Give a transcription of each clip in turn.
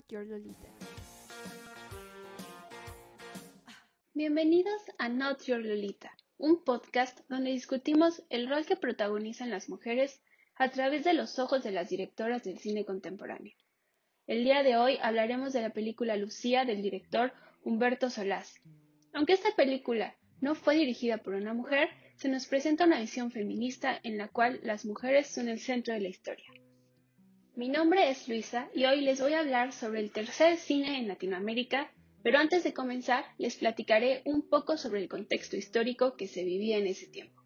Not Your Lolita. Bienvenidos a Not Your Lolita, un podcast donde discutimos el rol que protagonizan las mujeres a través de los ojos de las directoras del cine contemporáneo. El día de hoy hablaremos de la película Lucía del director Humberto Solás. Aunque esta película no fue dirigida por una mujer, se nos presenta una visión feminista en la cual las mujeres son el centro de la historia. Mi nombre es Luisa y hoy les voy a hablar sobre el tercer cine en Latinoamérica, pero antes de comenzar les platicaré un poco sobre el contexto histórico que se vivía en ese tiempo.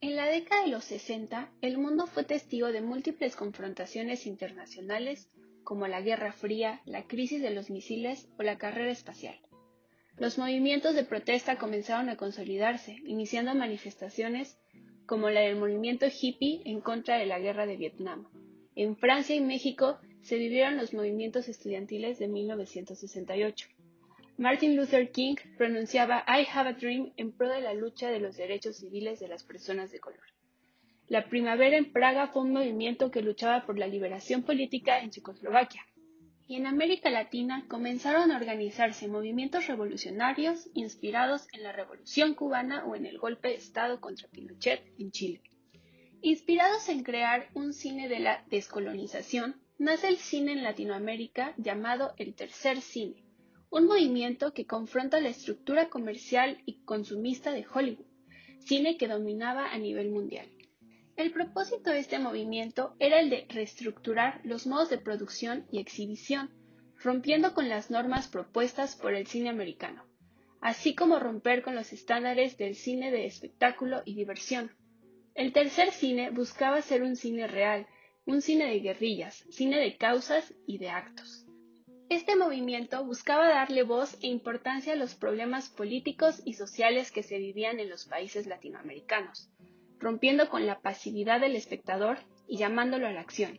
En la década de los 60, el mundo fue testigo de múltiples confrontaciones internacionales como la Guerra Fría, la crisis de los misiles o la carrera espacial. Los movimientos de protesta comenzaron a consolidarse, iniciando manifestaciones como la del movimiento hippie en contra de la guerra de Vietnam. En Francia y México se vivieron los movimientos estudiantiles de 1968. Martin Luther King pronunciaba I have a dream en pro de la lucha de los derechos civiles de las personas de color. La primavera en Praga fue un movimiento que luchaba por la liberación política en Checoslovaquia y en América Latina comenzaron a organizarse movimientos revolucionarios inspirados en la Revolución cubana o en el golpe de Estado contra Pinochet en Chile. Inspirados en crear un cine de la descolonización, nace el cine en Latinoamérica llamado el tercer cine, un movimiento que confronta la estructura comercial y consumista de Hollywood, cine que dominaba a nivel mundial. El propósito de este movimiento era el de reestructurar los modos de producción y exhibición, rompiendo con las normas propuestas por el cine americano, así como romper con los estándares del cine de espectáculo y diversión. El tercer cine buscaba ser un cine real, un cine de guerrillas, cine de causas y de actos. Este movimiento buscaba darle voz e importancia a los problemas políticos y sociales que se vivían en los países latinoamericanos rompiendo con la pasividad del espectador y llamándolo a la acción.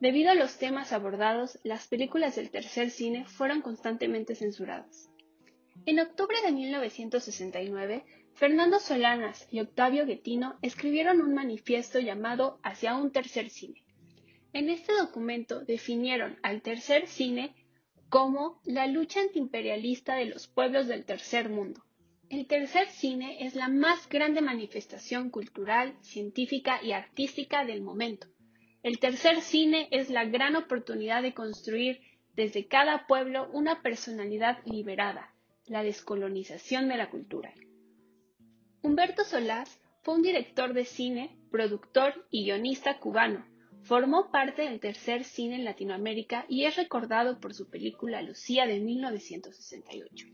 Debido a los temas abordados, las películas del tercer cine fueron constantemente censuradas. En octubre de 1969, Fernando Solanas y Octavio Guetino escribieron un manifiesto llamado Hacia un tercer cine. En este documento definieron al tercer cine como la lucha antiimperialista de los pueblos del tercer mundo, el tercer cine es la más grande manifestación cultural, científica y artística del momento. El tercer cine es la gran oportunidad de construir desde cada pueblo una personalidad liberada, la descolonización de la cultura. Humberto Solás fue un director de cine, productor y guionista cubano. Formó parte del tercer cine en Latinoamérica y es recordado por su película Lucía de 1968,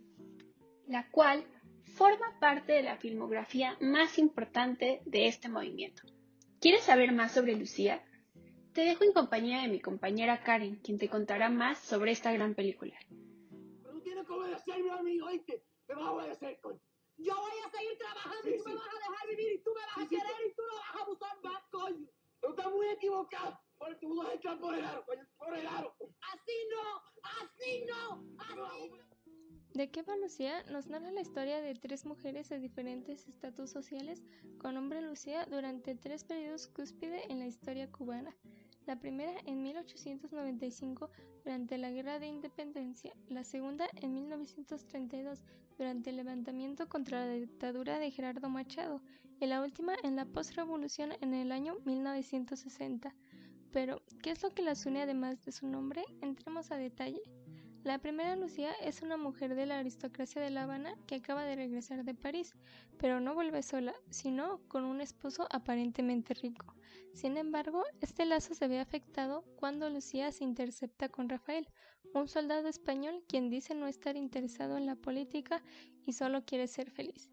la cual forma parte de la filmografía más importante de este movimiento. ¿Quieres saber más sobre Lucía? Te dejo en compañía de mi compañera Karen, quien te contará más sobre esta gran película. Tienes que obedecerme a mí, oíste. Me vas a obedecer, coño. Yo voy a seguir trabajando y Sí, tú sí. me vas a dejar vivir y tú me vas Sí, a sí, querer y tú no vas a abusar más, coño. Tú estás muy equivocado. Porque tú vas a echar por el aro, coño. Por el aro. Así no, así no, así no. ¿De qué va Lucía? Nos narra la historia de tres mujeres de diferentes estatus sociales con nombre Lucía durante tres periodos cúspide en la historia cubana. La primera en 1895 durante la Guerra de Independencia, la segunda en 1932 durante el levantamiento contra la dictadura de Gerardo Machado y la última en la postrevolución en el año 1960. Pero, ¿qué es lo que las une además de su nombre? Entremos a detalle. La primera Lucía es una mujer de la aristocracia de La Habana que acaba de regresar de París, pero no vuelve sola, sino con un esposo aparentemente rico. Sin embargo, este lazo se ve afectado cuando Lucía se intercepta con Rafael, un soldado español quien dice no estar interesado en la política y solo quiere ser feliz.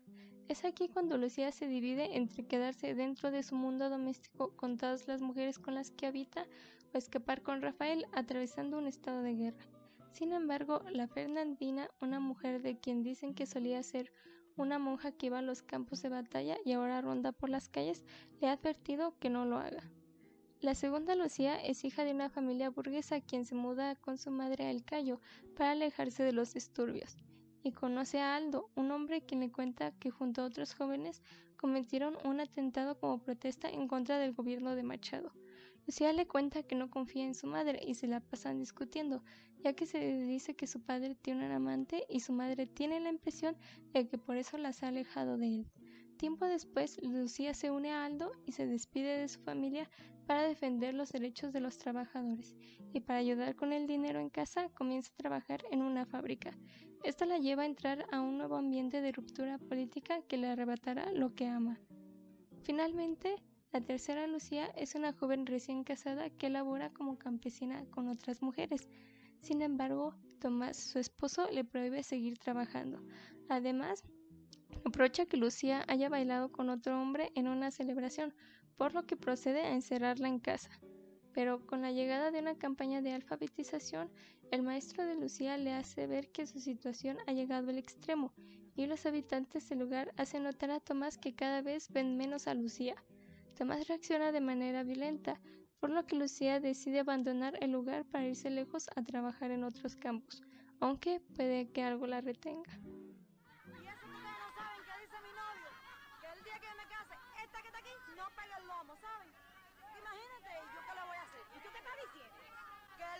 Es aquí cuando Lucía se divide entre quedarse dentro de su mundo doméstico con todas las mujeres con las que habita o escapar con Rafael atravesando un estado de guerra. Sin embargo, la Fernandina, una mujer de quien dicen que solía ser una monja que iba a los campos de batalla y ahora ronda por las calles, le ha advertido que no lo haga. La segunda Lucía es hija de una familia burguesa quien se muda con su madre a El Cayo para alejarse de los disturbios, y conoce a Aldo, un hombre quien le cuenta que junto a otros jóvenes cometieron un atentado como protesta en contra del gobierno de Machado. Lucía le cuenta que no confía en su madre y se la pasan discutiendo, ya que se dice que su padre tiene un amante y su madre tiene la impresión de que por eso las ha alejado de él. Tiempo después, Lucía se une a Aldo y se despide de su familia para defender los derechos de los trabajadores y para ayudar con el dinero en casa comienza a trabajar en una fábrica. Esto la lleva a entrar a un nuevo ambiente de ruptura política que le arrebatará lo que ama. Finalmente, la tercera Lucía es una joven recién casada que labora como campesina con otras mujeres. Sin embargo, Tomás, su esposo, le prohíbe seguir trabajando. Además, Aprovecha que Lucía haya bailado con otro hombre en una celebración, por lo que procede a encerrarla en casa. Pero con la llegada de una campaña de alfabetización, el maestro de Lucía le hace ver que su situación ha llegado al extremo y los habitantes del lugar hacen notar a Tomás que cada vez ven menos a Lucía. Tomás reacciona de manera violenta, por lo que Lucía decide abandonar el lugar para irse lejos a trabajar en otros campos, aunque puede que algo la retenga.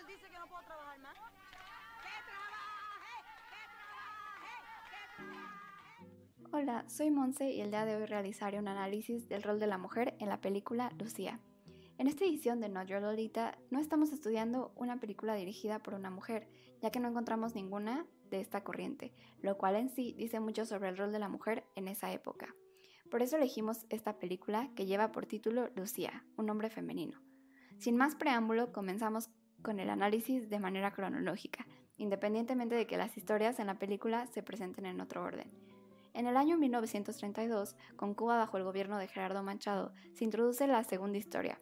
dice que no puedo trabajar más. Hola, soy Monse y el día de hoy realizaré un análisis del rol de la mujer en la película Lucía. En esta edición de Not Your Lolita no estamos estudiando una película dirigida por una mujer, ya que no encontramos ninguna de esta corriente, lo cual en sí dice mucho sobre el rol de la mujer en esa época. Por eso elegimos esta película que lleva por título Lucía, un nombre femenino. Sin más preámbulo, comenzamos con el análisis de manera cronológica, independientemente de que las historias en la película se presenten en otro orden. En el año 1932, con Cuba bajo el gobierno de Gerardo Manchado, se introduce la segunda historia.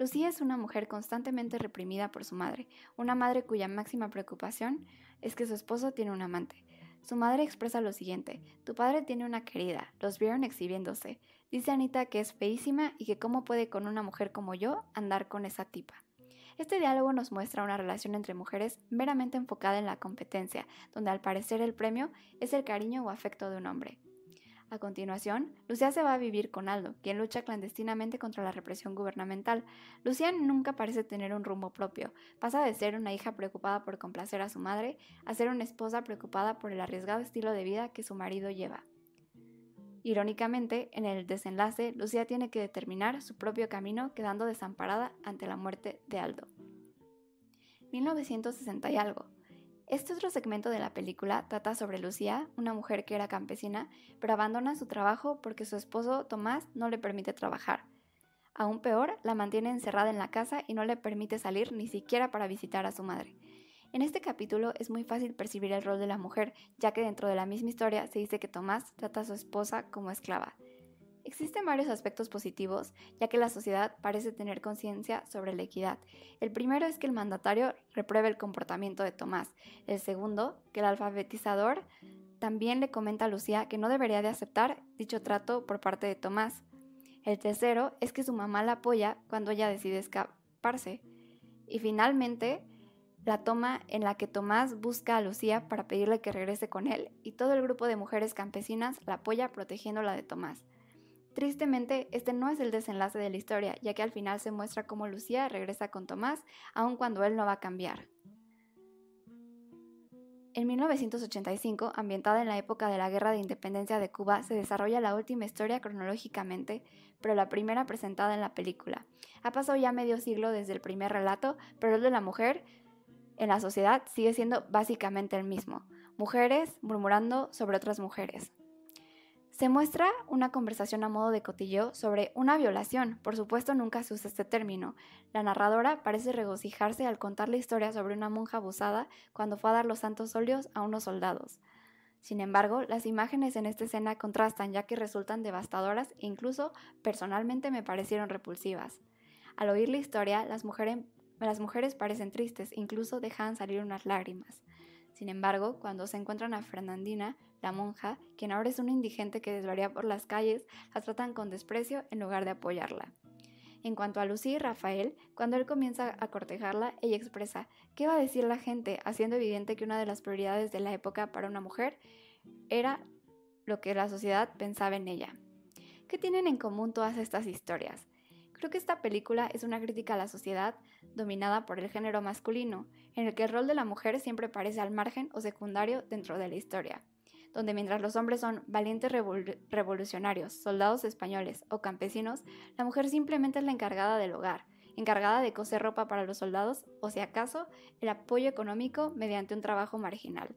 Lucía es una mujer constantemente reprimida por su madre, una madre cuya máxima preocupación es que su esposo tiene un amante. Su madre expresa lo siguiente, tu padre tiene una querida, los vieron exhibiéndose. Dice Anita que es feísima y que cómo puede con una mujer como yo andar con esa tipa. Este diálogo nos muestra una relación entre mujeres meramente enfocada en la competencia, donde al parecer el premio es el cariño o afecto de un hombre. A continuación, Lucía se va a vivir con Aldo, quien lucha clandestinamente contra la represión gubernamental. Lucía nunca parece tener un rumbo propio. Pasa de ser una hija preocupada por complacer a su madre a ser una esposa preocupada por el arriesgado estilo de vida que su marido lleva. Irónicamente, en el desenlace, Lucía tiene que determinar su propio camino quedando desamparada ante la muerte de Aldo. 1960 y algo. Este otro segmento de la película trata sobre Lucía, una mujer que era campesina, pero abandona su trabajo porque su esposo Tomás no le permite trabajar. Aún peor, la mantiene encerrada en la casa y no le permite salir ni siquiera para visitar a su madre. En este capítulo es muy fácil percibir el rol de la mujer, ya que dentro de la misma historia se dice que Tomás trata a su esposa como esclava. Existen varios aspectos positivos, ya que la sociedad parece tener conciencia sobre la equidad. El primero es que el mandatario repruebe el comportamiento de Tomás. El segundo, que el alfabetizador también le comenta a Lucía que no debería de aceptar dicho trato por parte de Tomás. El tercero es que su mamá la apoya cuando ella decide escaparse. Y finalmente, la toma en la que Tomás busca a Lucía para pedirle que regrese con él y todo el grupo de mujeres campesinas la apoya protegiéndola de Tomás. Tristemente, este no es el desenlace de la historia, ya que al final se muestra cómo Lucía regresa con Tomás, aun cuando él no va a cambiar. En 1985, ambientada en la época de la Guerra de Independencia de Cuba, se desarrolla la última historia cronológicamente, pero la primera presentada en la película. Ha pasado ya medio siglo desde el primer relato, pero el de la mujer en la sociedad sigue siendo básicamente el mismo, mujeres murmurando sobre otras mujeres. Se muestra una conversación a modo de cotillo sobre una violación, por supuesto nunca se usa este término. La narradora parece regocijarse al contar la historia sobre una monja abusada cuando fue a dar los santos óleos a unos soldados. Sin embargo, las imágenes en esta escena contrastan ya que resultan devastadoras e incluso personalmente me parecieron repulsivas. Al oír la historia, las mujeres las mujeres parecen tristes, incluso dejan salir unas lágrimas. Sin embargo, cuando se encuentran a Fernandina, la monja, quien ahora es una indigente que desvaría por las calles, la tratan con desprecio en lugar de apoyarla. En cuanto a Lucy y Rafael, cuando él comienza a cortejarla, ella expresa, ¿qué va a decir la gente? haciendo evidente que una de las prioridades de la época para una mujer era lo que la sociedad pensaba en ella. ¿Qué tienen en común todas estas historias? Creo que esta película es una crítica a la sociedad dominada por el género masculino, en el que el rol de la mujer siempre parece al margen o secundario dentro de la historia, donde mientras los hombres son valientes revolucionarios, soldados españoles o campesinos, la mujer simplemente es la encargada del hogar, encargada de coser ropa para los soldados o si acaso el apoyo económico mediante un trabajo marginal.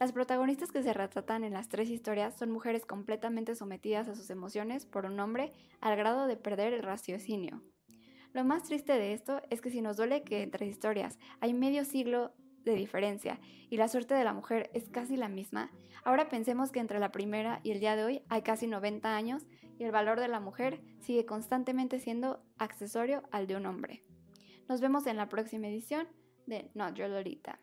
Las protagonistas que se retratan en las tres historias son mujeres completamente sometidas a sus emociones por un hombre al grado de perder el raciocinio. Lo más triste de esto es que si nos duele que entre historias hay medio siglo de diferencia y la suerte de la mujer es casi la misma, ahora pensemos que entre la primera y el día de hoy hay casi 90 años y el valor de la mujer sigue constantemente siendo accesorio al de un hombre. Nos vemos en la próxima edición de Not Your Lolita.